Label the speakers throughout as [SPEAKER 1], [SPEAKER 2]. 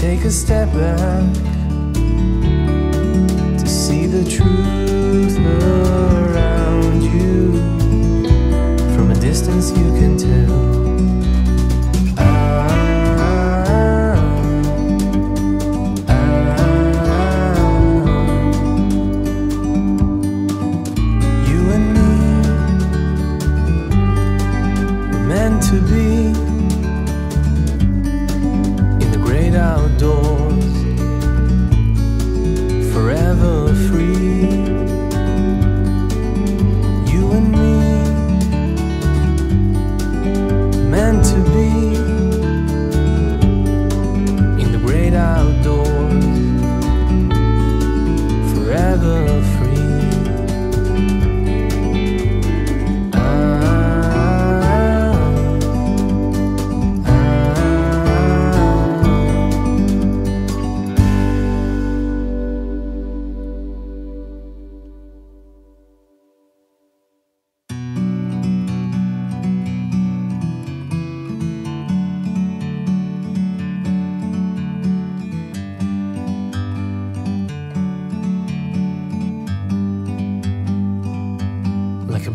[SPEAKER 1] Take a step back to see the truth around you. From a distance, you can tell. You and me meant to be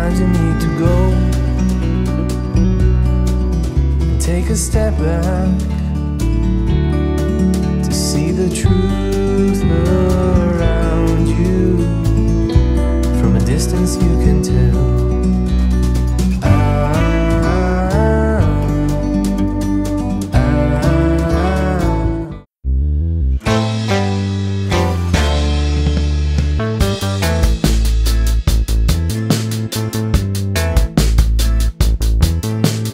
[SPEAKER 1] Sometimes you need to go. And take a step back to see the truth